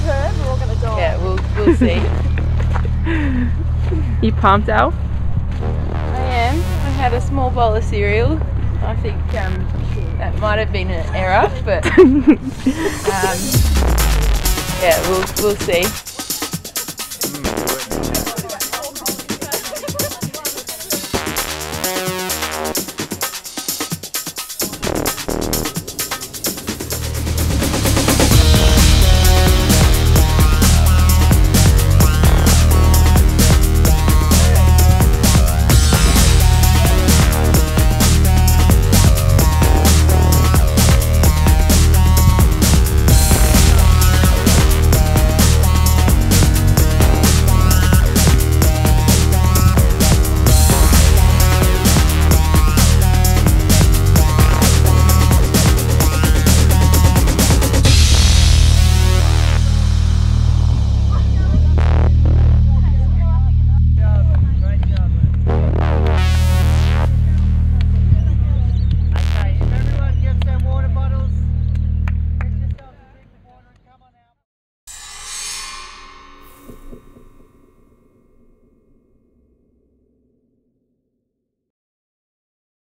turn, we're all going to die. Yeah, we'll, we'll see. you pumped, Al? I am. I had a small bowl of cereal. I think um, that might have been an error, but um, yeah, we'll, we'll see.